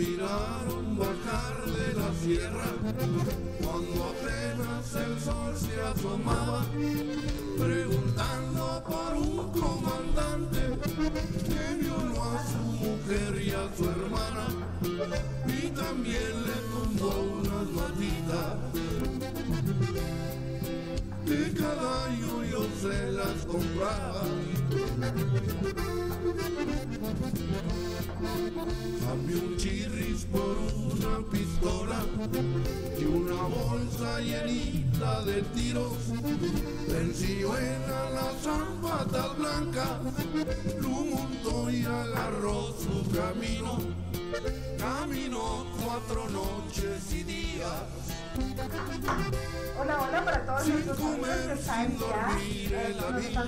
miraron bajar de la sierra cuando apenas el sol se asomaba, preguntando por un comandante que violó a su mujer y a su hermana y también le tumbó unas matitas. De cada año yo se las compraba. Chirris llenita de tiros. Venció en las zapatas blancas, lo montó y agarró su camino. Caminó cuatro noches y días. Hola, hola para Sin comer, están sin dormir, eh, el amigo.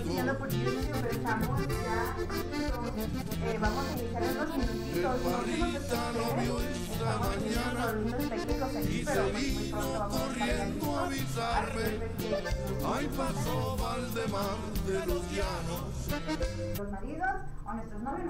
pero estamos ya, eh, vamos a iniciar en unos minutitos. Lo vio esta mañana y se vino corriendo a avisarme. Ahí pasó Valdemar de los Llanos. Los maridos o nuestros novios